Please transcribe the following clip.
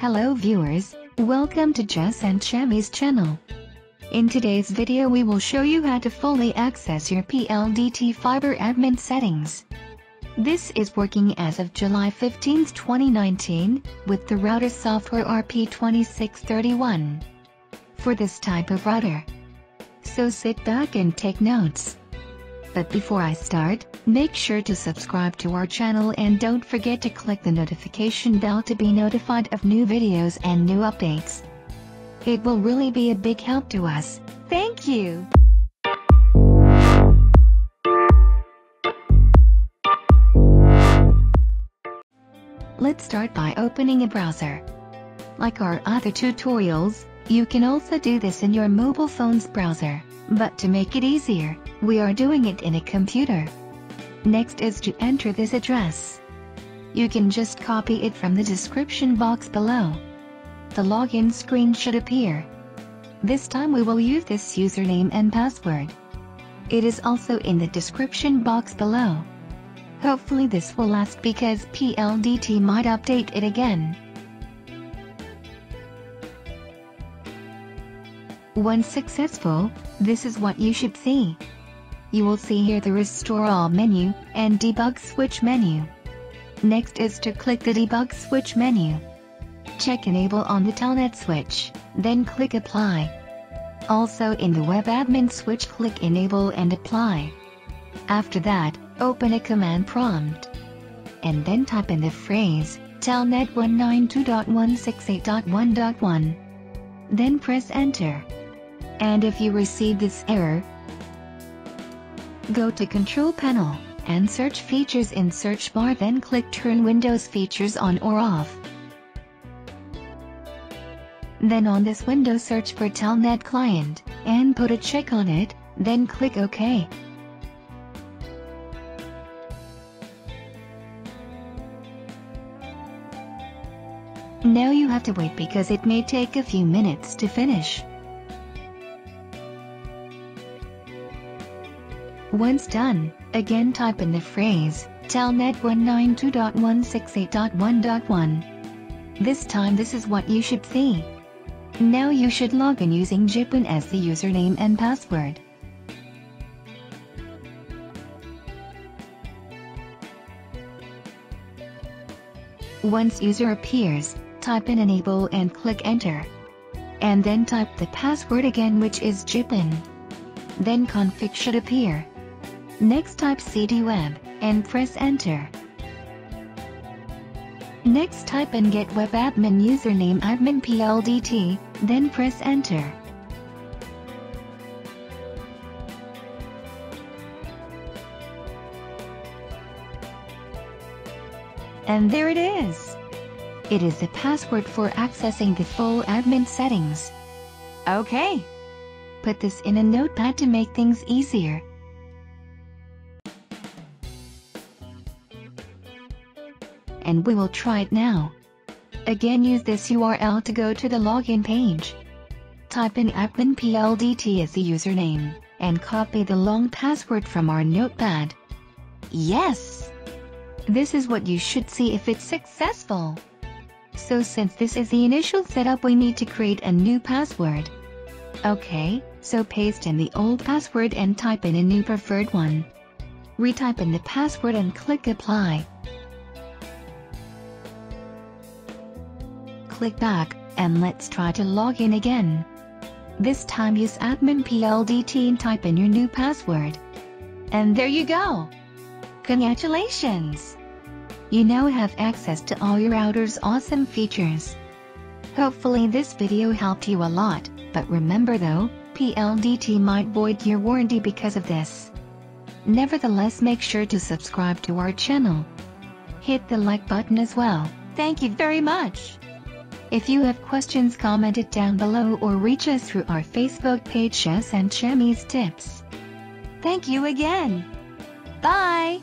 Hello viewers, welcome to Jess and Chammy's channel. In today's video we will show you how to fully access your PLDT fiber admin settings. This is working as of July 15, 2019, with the router software RP2631. For this type of router. So sit back and take notes. But before I start, make sure to subscribe to our channel and don't forget to click the notification bell to be notified of new videos and new updates. It will really be a big help to us. Thank you! Let's start by opening a browser. Like our other tutorials, you can also do this in your mobile phone's browser, but to make it easier, we are doing it in a computer. Next is to enter this address. You can just copy it from the description box below. The login screen should appear. This time we will use this username and password. It is also in the description box below. Hopefully this will last because PLDT might update it again. Once successful, this is what you should see. You will see here the Restore All menu, and Debug Switch menu. Next is to click the Debug Switch menu. Check Enable on the Telnet switch, then click Apply. Also in the Web Admin switch click Enable and Apply. After that, open a command prompt. And then type in the phrase, telnet 192.168.1.1. Then press enter. And if you receive this error, go to Control Panel, and search Features in search bar then click Turn Windows Features on or off. Then on this window search for Telnet Client, and put a check on it, then click OK. Now you have to wait because it may take a few minutes to finish. Once done, again type in the phrase, telnet 192.168.1.1. This time this is what you should see. Now you should log in using Jipun as the username and password. Once user appears, type in enable and click enter. And then type the password again which is Jipun. Then config should appear. Next type cd web, and press enter. Next type in get web admin username admin PLDT, then press enter. And there it is! It is the password for accessing the full admin settings. Okay. Put this in a notepad to make things easier. And we will try it now. Again use this URL to go to the login page. Type in admin PLDT as the username, and copy the long password from our notepad. Yes! This is what you should see if it's successful. So since this is the initial setup we need to create a new password. Okay, so paste in the old password and type in a new preferred one. Retype in the password and click apply. Click back, and let's try to log in again. This time use admin PLDT and type in your new password. And there you go! Congratulations! You now have access to all your router's awesome features. Hopefully this video helped you a lot, but remember though, PLDT might void your warranty because of this. Nevertheless make sure to subscribe to our channel. Hit the like button as well, thank you very much! If you have questions comment it down below or reach us through our Facebook page Jess and Chammy's Tips. Thank you again! Bye!